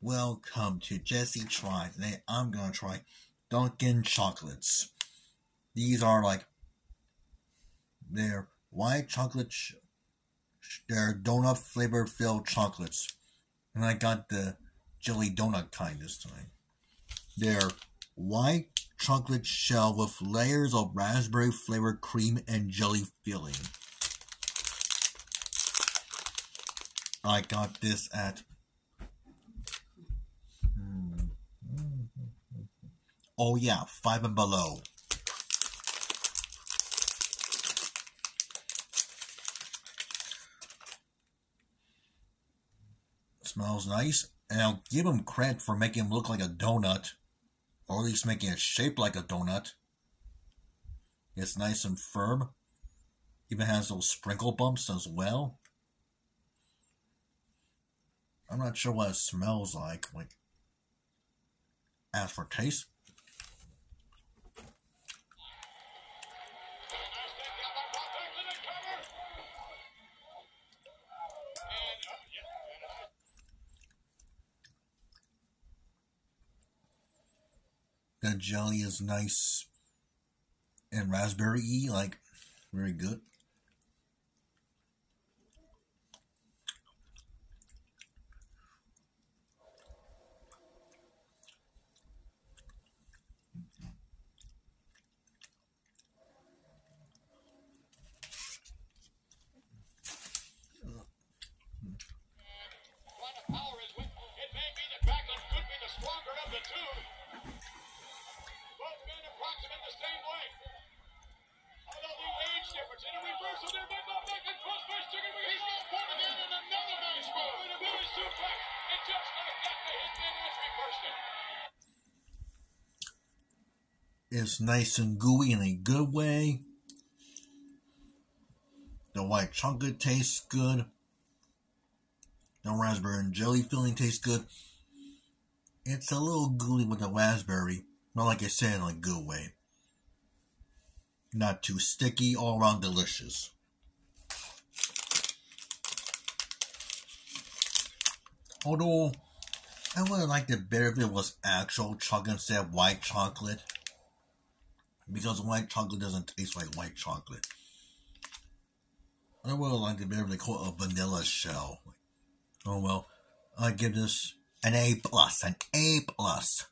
Welcome to Jesse Try. Today I'm gonna try Dunkin' Chocolates. These are like they're white chocolate. They're donut flavored filled chocolates, and I got the jelly donut kind this time. They're white chocolate shell with layers of raspberry flavored cream and jelly filling. I got this at Oh yeah, five and below. Smells nice, and I'll give him credit for making him look like a donut, or at least making it shaped like a donut. It's nice and firm. Even has those sprinkle bumps as well. I'm not sure what it smells like. Like, as for taste, The jelly is nice and raspberry like very good. It's nice and gooey in a good way. The white chocolate tastes good. The raspberry and jelly filling tastes good. It's a little gooey with the raspberry. Not like I said in a good way. Not too sticky, all around delicious. Although, I would have liked it better if it was actual chocolate instead of white chocolate. Because white chocolate doesn't taste like white chocolate. I would have liked it better if they call it a vanilla shell. Oh well, I give this an A plus, an A plus.